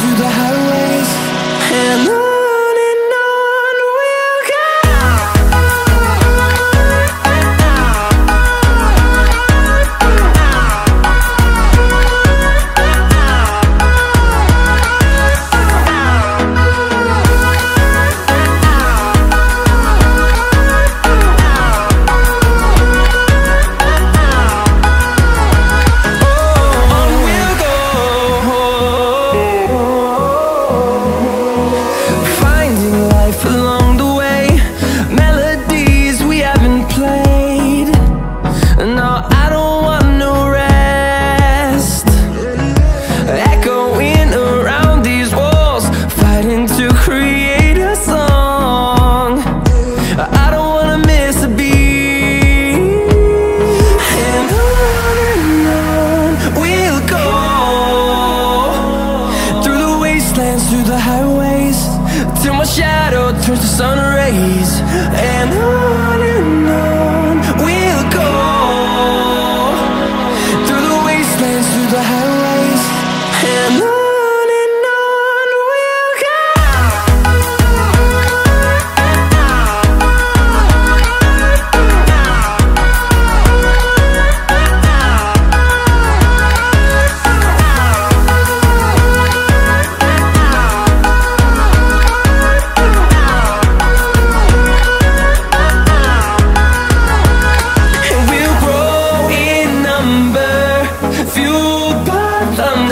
Through the highways and No, I don't want no rest. Echoing around these walls Fighting to create a song. I don't wanna miss a beat. And on and on we'll go. Through the wastelands, through the highways Till my shadow turns to sun rays. And on